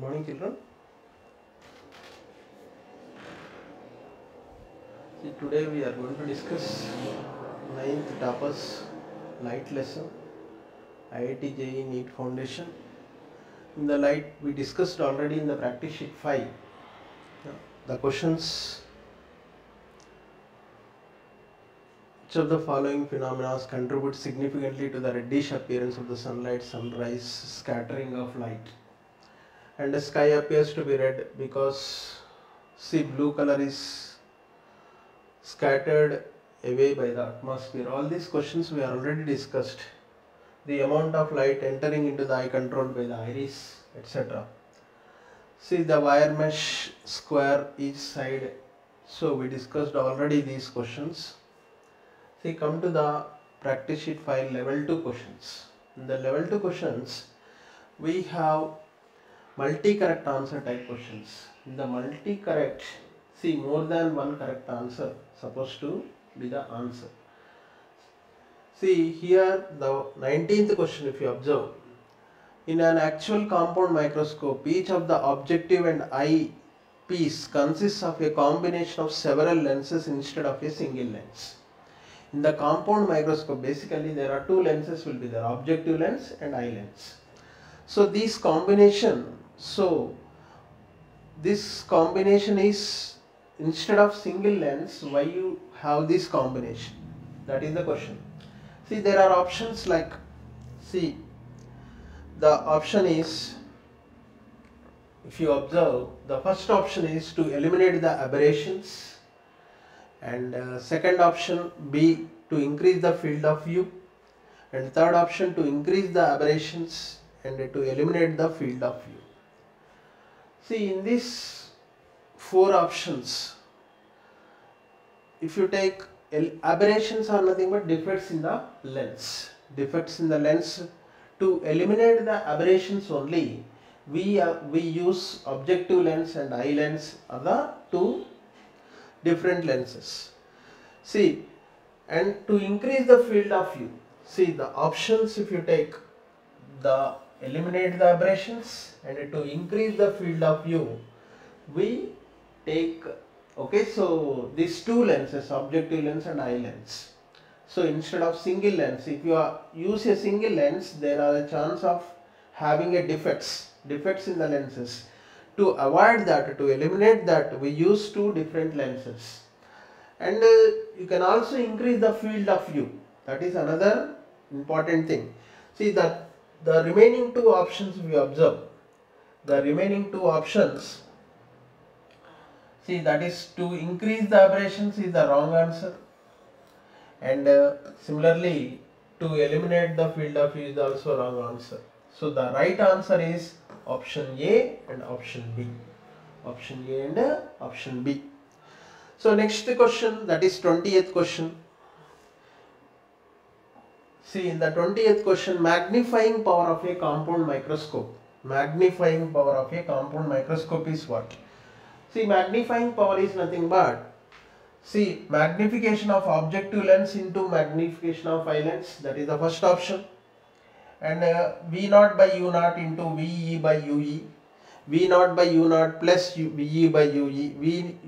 Good morning, children. See, today we are going to discuss ninth toppers light lesson, IIT JEE NEET Foundation. In the light, we discussed already in the practice sheet 5 the questions. Which of the following phenomena contribute significantly to the reddish appearance of the sunlight, sunrise, scattering of light? And the sky appears to be red because see blue color is scattered away by the atmosphere. All these questions we already discussed. The amount of light entering into the eye controlled by the iris etc see the wire mesh square each side. So we discussed already these questions. See come to the practice sheet file level 2 questions. In the level 2 questions we have multi-correct answer type questions. In the multi-correct, see more than one correct answer supposed to be the answer. See here the 19th question if you observe. In an actual compound microscope, each of the objective and eye piece consists of a combination of several lenses instead of a single lens. In the compound microscope, basically there are two lenses will be there, objective lens and eye lens. So these combination so this combination is instead of single lens why you have this combination? That is the question. See there are options like see the option is if you observe the first option is to eliminate the aberrations and uh, second option B to increase the field of view and third option to increase the aberrations and to eliminate the field of view See in these four options, if you take aberrations are nothing but defects in the lens. Defects in the lens to eliminate the aberrations only we uh, we use objective lens and eye lens are the two different lenses. See and to increase the field of view see the options if you take the eliminate the aberrations and to increase the field of view we take okay so these two lenses objective lens and eye lens. So instead of single lens if you are, use a single lens there are a chance of having a defects defects in the lenses. To avoid that to eliminate that we use two different lenses. And uh, you can also increase the field of view. That is another important thing. See that the remaining two options we observe the remaining two options see that is to increase the aberrations is the wrong answer. And uh, similarly to eliminate the field of view is also wrong answer. So the right answer is option A and option B. Option A and uh, option B. So next question that is 20th question See in the 20th question magnifying power of a compound microscope. Magnifying power of a compound microscope is what? See magnifying power is nothing but see magnification of objective lens into magnification of eye lens. That is the first option. And uh, V naught by U naught into VE by UE V naught by U naught plus VE by UE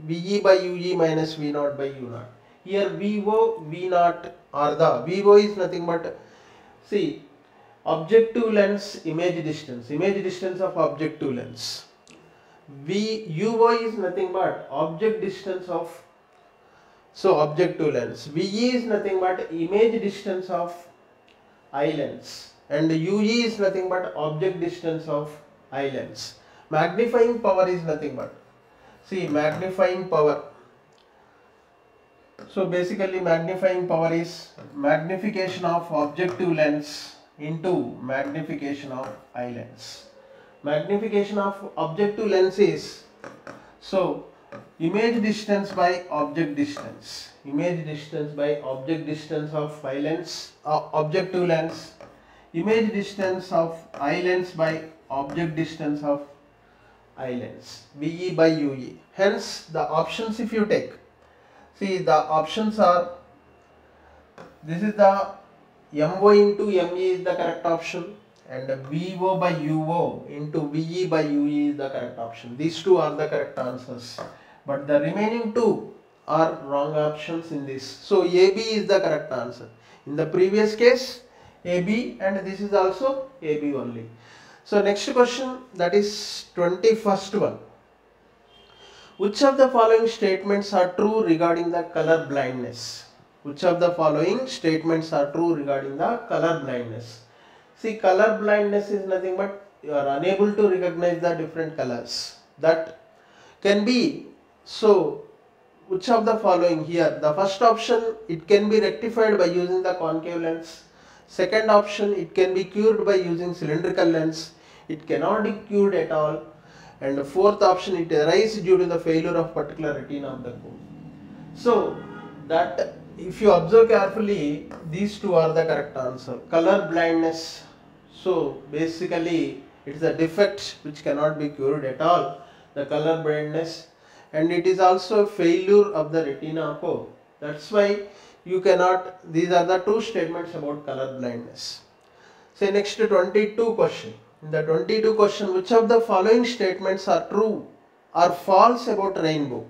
VE by UE minus V naught by U naught here VO V naught or the VO is nothing but see objective lens image distance image distance of objective lens. V UO is nothing but object distance of so objective lens. VE is nothing but image distance of eye lens. And UE is nothing but object distance of eye lens. Magnifying power is nothing but see magnifying power so basically magnifying power is magnification of objective lens into magnification of eye lens. Magnification of objective lens is so image distance by object distance. Image distance by object distance of eye lens, uh, objective lens. Image distance of eye lens by object distance of eye lens. VE by UE. Hence the options if you take see the options are this is the MO into ME is the correct option and VO by UO into VE by UE is the correct option. These two are the correct answers. But the remaining two are wrong options in this. So AB is the correct answer. In the previous case, AB and this is also AB only. So next question that is 21st one. Which of the following statements are true regarding the color blindness? Which of the following statements are true regarding the color blindness? See color blindness is nothing but you are unable to recognize the different colors. That can be so which of the following here the first option it can be rectified by using the concave lens second option it can be cured by using cylindrical lens it cannot be cured at all and the fourth option it arises due to the failure of particular retina of the cone so that if you observe carefully these two are the correct answer color blindness so basically it's a defect which cannot be cured at all the color blindness and it is also a failure of the retina core. That's why you cannot, these are the two statements about color blindness. Say next 22 question. In the 22 question, which of the following statements are true or false about rainbow?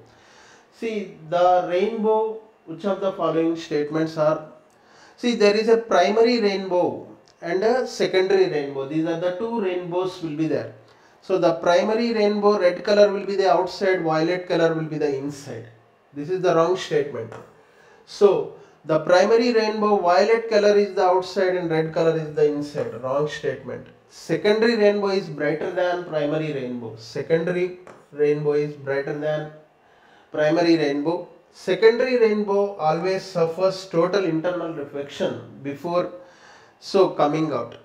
See the rainbow, which of the following statements are, see there is a primary rainbow and a secondary rainbow. These are the two rainbows will be there so the primary rainbow red color will be the outside, violet color will be the inside. This is the wrong statement. So the primary rainbow violet color is the outside and red color is the inside. Wrong statement. Secondary rainbow is brighter than primary rainbow. Secondary rainbow is brighter than primary rainbow. Secondary rainbow always suffers total internal reflection before so coming out.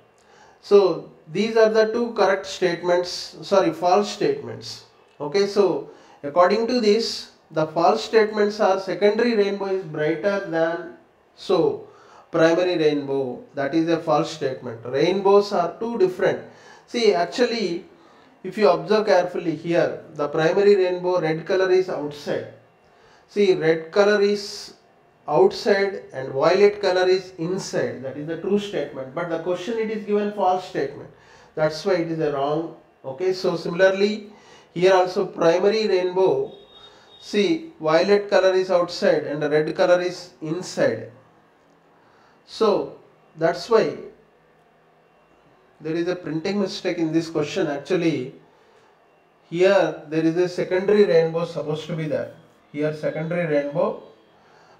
So these are the two correct statements, sorry, false statements. Okay, so according to this, the false statements are secondary rainbow is brighter than so primary rainbow. That is a false statement. Rainbows are two different. See, actually, if you observe carefully here, the primary rainbow red color is outside. See, red color is outside and violet color is inside that is the true statement but the question it is given false statement that's why it is a wrong okay so similarly here also primary rainbow see violet color is outside and red color is inside so that's why there is a printing mistake in this question actually here there is a secondary rainbow supposed to be there here secondary rainbow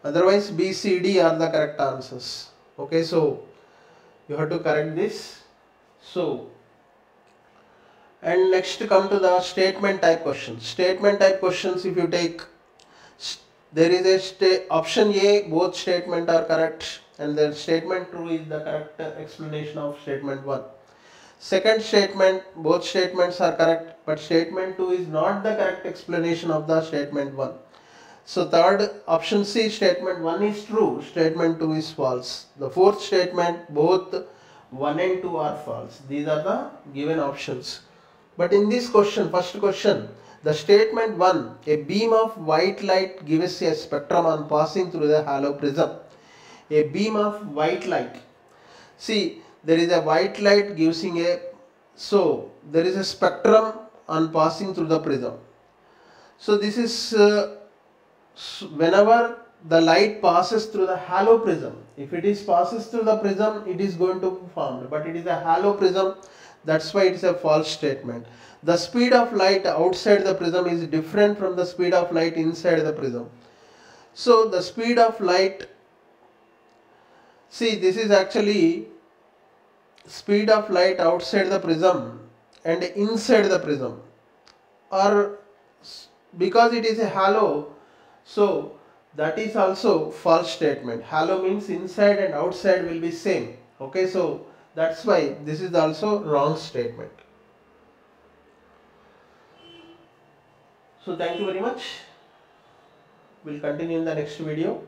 otherwise B, C, D are the correct answers. Okay, so you have to correct this. So, and next come to the statement type questions. Statement type questions if you take, there is a option A, both statement are correct and the statement 2 is the correct explanation of statement 1. Second statement, both statements are correct but statement 2 is not the correct explanation of the statement 1 so third option C statement 1 is true, statement 2 is false. The fourth statement both 1 and 2 are false. These are the given options. But in this question, first question, the statement 1, a beam of white light gives a spectrum on passing through the hollow prism. A beam of white light. See, there is a white light giving a, so there is a spectrum on passing through the prism. So this is uh, whenever the light passes through the hollow prism if it is passes through the prism it is going to be formed but it is a hollow prism that's why it is a false statement the speed of light outside the prism is different from the speed of light inside the prism so the speed of light see this is actually speed of light outside the prism and inside the prism or because it is a hollow so that is also false statement. Hollow means inside and outside will be same. Okay, so that's why this is also wrong statement. So thank you very much. We'll continue in the next video.